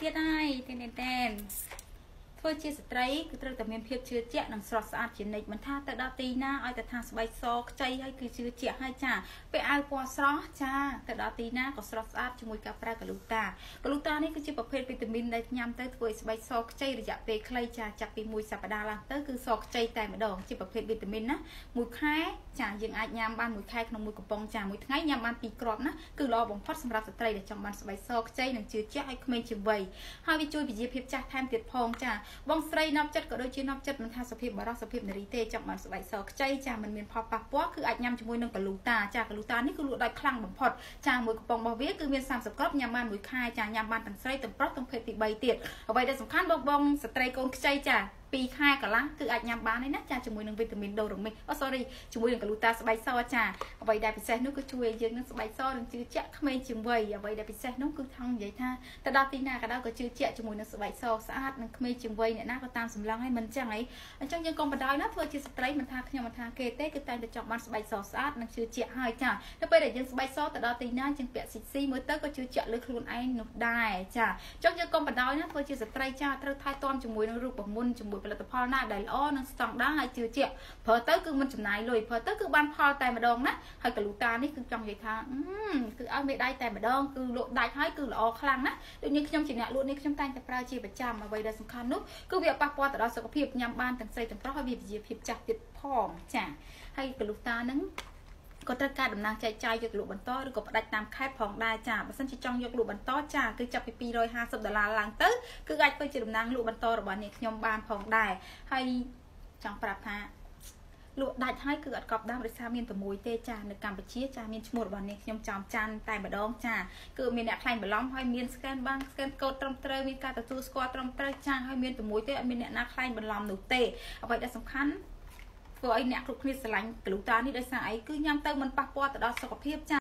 ទៀតហើយតែនតែន ធ្វើជាស្ត្រីគឺត្រូវតែមានភាពជឿជាក់និងស្រស់ស្អាតជានិច្ចមិនថាទៅដល់ទីណាឲ្យតែថាស្បែកសខ្ចីហើយគឺជឿជាក់ហើយចាពេលអាវពណ៌ស្រស់ចាទៅដល់ទីណាក៏ស្រស់ស្អាតជាមួយការប្រើកាលូតាកាលូតានេះគឺជាប្រភេទវីតាមីនដែលញ៉ាំទៅធ្វើឲ្យស្បែកសខ្ចីរយៈពេលខ្លីចាចាប់ពី1សប្តាហ៍ឡើងទៅគឺសខ្ចីតែម្ដងជាប្រភេទវីតាមីនណាមួយខែចាយើងអាចញ៉ាំបានមួយខែក្នុងមួយកំប៉ុងចាមួយថ្ងៃញ៉ាំបានពីរគ្រាប់ណាគឺល្អបំផុតសម្រាប់ស្ត្រីដែលចង់បានស្បែកសខ្ចីនិងជឿជាក់ឲ្យក្មេងជាវ័យហើយវាជួយវិជាភាពចាស់ថែមទៀតផងចាបងស្រីនប់ចិត្តក៏ដូចជានប់ចិត្តមិនថាសុភាពបរោះសុភាពនារីទេចង់បានស្បែកសខ្ចីចាមិនមានផលប៉ះពាល់គឺអាចញ៉ាំជាមួយនឹងកាលូតាចាកាលូតានេះគឺលក់ដោយខ្លាំងបំផុតចាមួយកំប៉ុងរបស់វាគឺមាន30គ្រាប់ញ៉ាំបានមួយខែចាញ៉ាំបានទាំងស្រីទាំងប្រុសទាំងភេទទី3ទៀតអ្វីដែលសំខាន់បងបងស្ត្រីកូនខ្ចីចា 2ខែកន្លះគឺអាចញ៉ាំបានហើយណាចាជាមួយនឹងវីតាមីនដូរ៉ូមីកអូ sorry ជាមួយនឹងកាលូតាស្បែកសចាអ្វីដែលពិសេសនោះគឺជួយឲ្យយើងនឹងស្បែកសនឹងជឿជាក់ក្មេងជាងវ័យអ្វីដែលពិសេសនោះគឺថងនិយាយថាទៅដល់ទីណាក៏ដោយក៏ជឿជាក់ជាមួយនឹងស្បែកសស្អាតនិងក្មេងជាងវ័យអ្នកណាក៏តាមសម្លឹងហើយមិនចឹងអីអញ្ចឹងយើងកុំបដ ாய் ណាធ្វើជាស្ត្រីមិនថាខ្ញុំមិនថាគេទេគឺតែតែចង់បានស្បែកសស្អាតនិងជឿជាក់ហើយចាទៅពេលដែលយើងស្បែកសទៅដល់ទីណាយើងពាក់ស៊ីស៊ីមើលទៅក៏ជឿជាក់លើខ្លួនឯងនោះដែរចាអញ្ចឹងយើងកុំបដ ாய் ណាធ្វើជាស្ត្រីចាត្រូវថែទាំជាមួយនឹងរូបមន្តជាមួយផលិតផលណាដែលដែលល្អនិងស្តង់ដារហើយជឿជាក់ប្រើទៅគឺមិនចំណាយលុយប្រើទៅគឺបានផលតែម្ដងណាហើយកលូតានេះគឺចង់និយាយថាគឺឲ្យមេដៃតែម្ដងគឺលក់ដាច់ហើយគឺល្អខ្លាំងណាដូចនេះខ្ញុំជាអ្នកលក់នេះខ្ញុំតែងតែប្រើជាប្រចាំអ្វីដែលសំខាន់នោះគឺវាប៉ះពាល់ទៅដល់សុខភាពញ៉ាំបានទាំងស្រីទាំងប្រុសហើយវាវិជាភាពចាស់ទៀតផងចាហើយកលូតាហ្នឹង ក៏ត្រូវការដំណើរចែកចាយយកលក់បន្តឬក៏ផ្ដាច់តាមខេត្តផងដែរចាបើសិនជាចង់យកលក់បន្តចាគឺចាប់ពី250ដុល្លារឡើងទៅគឺអាចធ្វើជាដំណើរលក់បន្តរបស់អ្នកខ្ញុំបានផងដែរហើយចង់ប្រាប់ថាលក់ដាច់ហើយគឺអត់កប់ដាំដោយសារមាន6ទេចានៅកម្ពុជាចាមានឈ្មោះរបស់នេះខ្ញុំចំច័ន្ទតែម្ដងចាគឺមានអ្នកខ្លាញ់បន្លំហើយមាន scan បាន scan code ត្រឹមត្រូវមានការទទួលស្គាល់ត្រឹមត្រូវចាហើយមាន6ទេអត់មានអ្នកណាខ្លាញ់បន្លំនោះទេអ្វីដែលសំខាន់ ធ្វើឲ្យអ្នកគ្រប់គ្នាស្រឡាញ់ក្លូតានេះដោយសារអីគឺញ៉ាំទៅមិនប៉ះពាល់ទៅដល់សុខភាពចា